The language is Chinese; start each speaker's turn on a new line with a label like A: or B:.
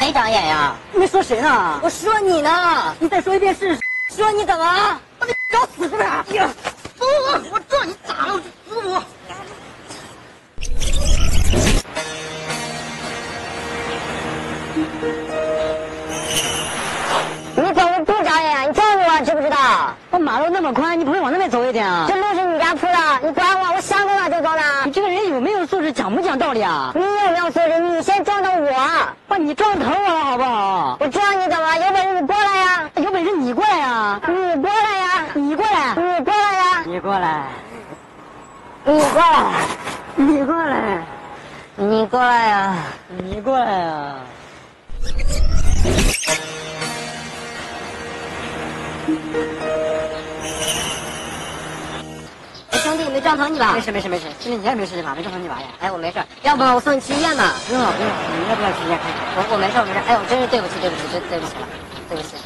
A: 没长眼呀、你？没说谁呢？
B: 我说你呢？
A: 你再说一遍试试。
B: 说你怎么？
A: 我找死是不是？呀，
B: 我！撞你咋了？我服我！你怎么不长眼、啊？你叫我知不知道？
A: 我马路那么宽，你不会往那边走一点啊？
B: 这路是你家铺的，你管我？我想走哪就走哪。
A: 你这个人。讲不讲道理啊？
B: 你有没有素质？你先撞到我。
A: 把你撞疼我了好不好？
B: 我撞你怎么？有本事你过来呀！
A: 有本事你过来呀！
B: 你过来呀！
A: 你过来！
B: 你过来呀！
A: 你过来！
B: 你过来！
A: 你过来！
B: 你过来呀！
A: 你过来呀！
B: 哎，兄弟，没撞疼你吧？
A: 没事没事没事，兄弟你也没事吧？没撞疼你吧呀？
B: 哎，我没事，要不我送你去医院吧？
A: 不用了不用了，你要不要去医院看看？
B: 我我没事我没事。哎我，真是对不起对不起，真对不起了，对不起。